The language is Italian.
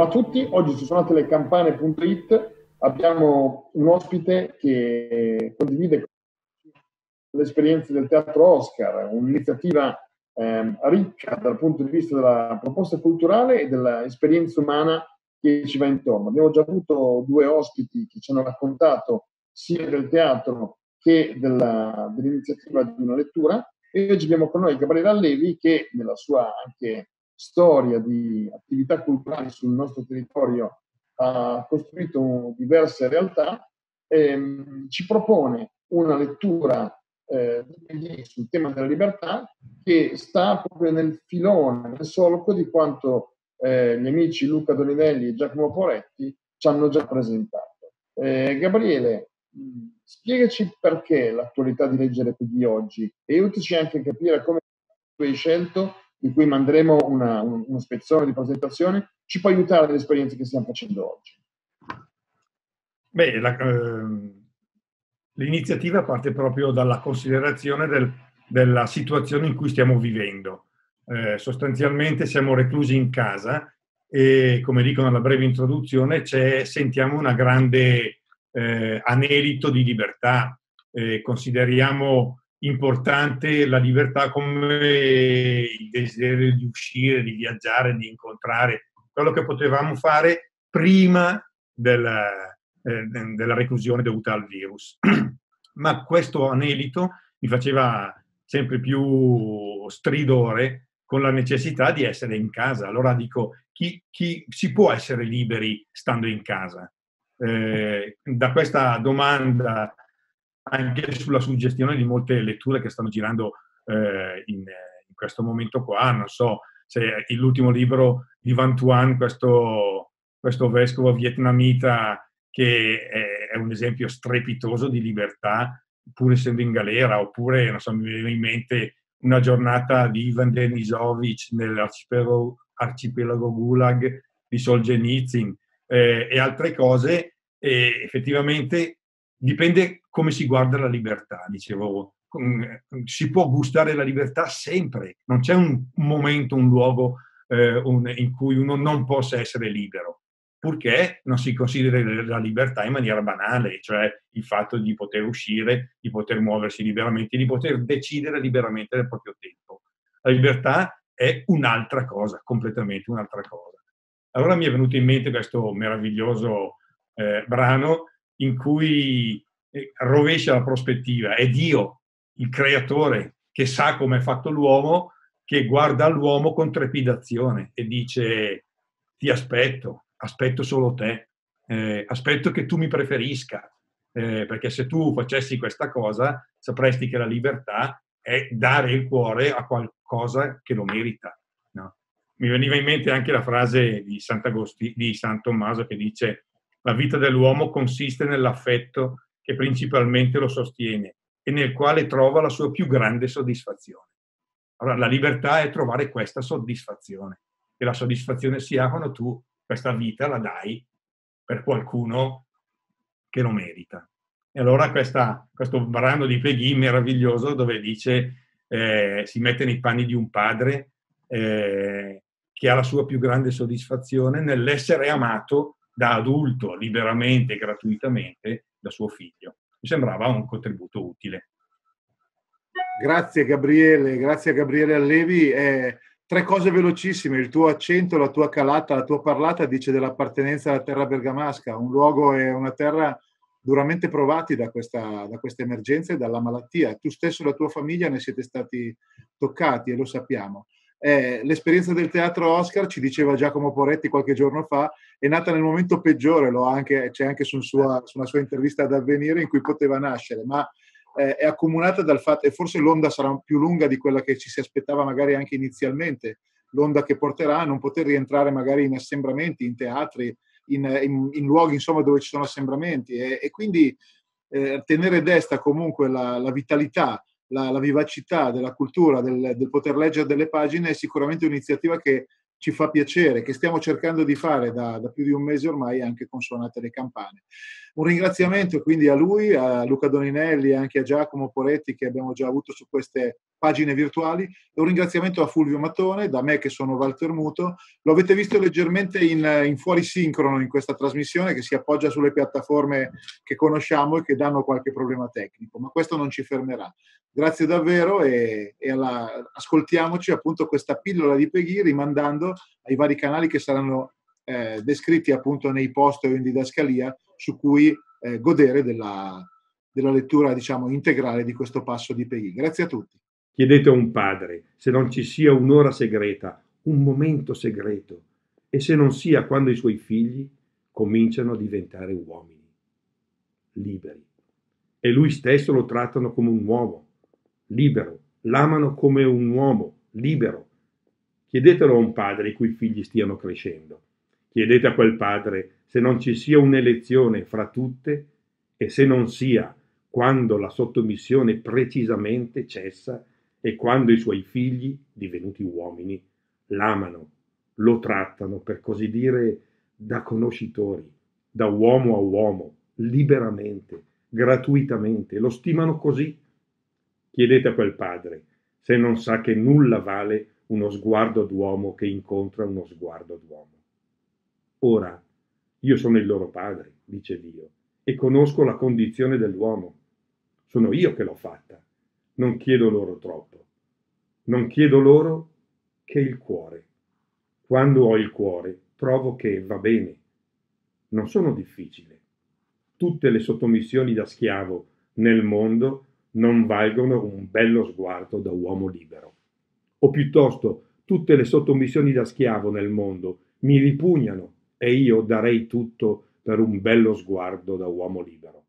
Ciao a tutti, oggi su suonatelecampane.it abbiamo un ospite che condivide l'esperienza del Teatro Oscar, un'iniziativa eh, ricca dal punto di vista della proposta culturale e dell'esperienza umana che ci va intorno. Abbiamo già avuto due ospiti che ci hanno raccontato sia del teatro che della, dell'iniziativa di una lettura e oggi abbiamo con noi Gabriele Allevi che nella sua anche storia di attività culturali sul nostro territorio ha costruito diverse realtà, ehm, ci propone una lettura eh, sul tema della libertà che sta proprio nel filone, nel solco di quanto eh, gli amici Luca Doninelli e Giacomo Poretti ci hanno già presentato. Eh, Gabriele, mh, spiegaci perché l'attualità di leggere di oggi e aiutaci anche a capire come tu hai scelto di cui manderemo una, un, uno spezzone di presentazione, ci può aiutare nell'esperienza che stiamo facendo oggi? Beh, la, eh, l'iniziativa parte proprio dalla considerazione del, della situazione in cui stiamo vivendo. Eh, sostanzialmente siamo reclusi in casa e, come dicono nella breve introduzione, sentiamo una grande eh, anelito di libertà. consideriamo importante la libertà come desiderio di uscire, di viaggiare, di incontrare, quello che potevamo fare prima della, eh, della reclusione dovuta al virus. Ma questo anelito mi faceva sempre più stridore con la necessità di essere in casa. Allora dico, chi, chi si può essere liberi stando in casa? Eh, da questa domanda anche sulla suggestione di molte letture che stanno girando eh, in, questo momento qua. Non so se l'ultimo libro di Van Tuan, questo, questo vescovo vietnamita che è, è, un esempio strepitoso di libertà, pur essendo in galera, oppure, non so, mi viene in mente una giornata di Ivan Denisovic nell'arcipelago arcipelago Gulag di Solzhenitsyn eh, e altre cose, e effettivamente dipende come si guarda la libertà, dicevo. Si può gustare la libertà sempre, non c'è un momento, un luogo eh, un, in cui uno non possa essere libero, purché non si consideri la libertà in maniera banale, cioè il fatto di poter uscire, di poter muoversi liberamente, di poter decidere liberamente del proprio tempo. La libertà è un'altra cosa, completamente un'altra cosa. Allora mi è venuto in mente questo meraviglioso eh, brano in cui eh, rovescia la prospettiva, è Dio, il creatore, che sa come è fatto l'uomo, che guarda l'uomo con trepidazione e dice ti aspetto, aspetto solo te, eh, aspetto che tu mi preferisca, eh, perché se tu facessi questa cosa sapresti che la libertà è dare il cuore a qualcosa che lo merita. No? Mi veniva in mente anche la frase di, di San Tommaso che dice la vita dell'uomo consiste nell'affetto che principalmente lo sostiene e nel quale trova la sua più grande soddisfazione. Allora, la libertà è trovare questa soddisfazione e la soddisfazione si ha quando tu questa vita la dai per qualcuno che lo merita. E allora questa, questo brano di Peggy meraviglioso dove dice eh, si mette nei panni di un padre eh, che ha la sua più grande soddisfazione nell'essere amato da adulto liberamente e gratuitamente da suo figlio. Mi sembrava un contributo utile. Grazie Gabriele, grazie Gabriele Allevi. Eh, tre cose velocissime, il tuo accento, la tua calata, la tua parlata dice dell'appartenenza alla terra bergamasca, un luogo e una terra duramente provati da questa, da questa emergenza e dalla malattia. Tu stesso e la tua famiglia ne siete stati toccati e lo sappiamo. Eh, l'esperienza del teatro Oscar, ci diceva Giacomo Poretti qualche giorno fa, è nata nel momento peggiore, anche, c'è anche su, sua, su, una sua intervista ad avvenire in cui poteva nascere, ma eh, è accomunata dal fatto, e forse l'onda sarà più lunga di quella che ci si aspettava magari anche inizialmente, l'onda che porterà a non poter rientrare magari in assembramenti, in teatri, in, in, in luoghi insomma, dove ci sono assembramenti e, e quindi eh, tenere desta comunque la, la vitalità la, la vivacità della cultura, del, del, poter leggere delle pagine è sicuramente un'iniziativa che ci fa piacere, che stiamo cercando di fare da, da, più di un mese ormai anche con Suonate le Campane. Un ringraziamento quindi a lui, a Luca Doninelli e anche a Giacomo Poretti che abbiamo già avuto su queste pagine virtuali e un ringraziamento a Fulvio Mattone, da me che sono Walter Muto. Lo avete visto leggermente in, in fuori sincrono in questa trasmissione che si appoggia sulle piattaforme che conosciamo e che danno qualche problema tecnico, ma questo non ci fermerà. Grazie davvero e, e alla, ascoltiamoci appunto questa pillola di Peghi rimandando ai vari canali che saranno eh, descritti appunto nei post o in didascalia su cui eh, godere della, della lettura diciamo integrale di questo passo di Peghi. Grazie a tutti. Chiedete a un padre se non ci sia un'ora segreta, un momento segreto, e se non sia quando i suoi figli cominciano a diventare uomini, liberi. E lui stesso lo trattano come un uomo, libero, l'amano come un uomo, libero. Chiedetelo a un padre i cui figli stiano crescendo. Chiedete a quel padre se non ci sia un'elezione fra tutte e se non sia quando la sottomissione precisamente cessa e quando i suoi figli, divenuti uomini, l'amano, lo trattano, per così dire, da conoscitori, da uomo a uomo, liberamente, gratuitamente, lo stimano così. Chiedete a quel padre se non sa che nulla vale uno sguardo d'uomo che incontra uno sguardo d'uomo. Ora, io sono il loro padre, dice Dio, e conosco la condizione dell'uomo. Sono io che l'ho fatta non chiedo loro troppo. Non chiedo loro che il cuore. Quando ho il cuore, trovo che va bene. Non sono difficile. Tutte le sottomissioni da schiavo nel mondo non valgono un bello sguardo da uomo libero. O piuttosto, tutte le sottomissioni da schiavo nel mondo mi ripugnano e io darei tutto per un bello sguardo da uomo libero.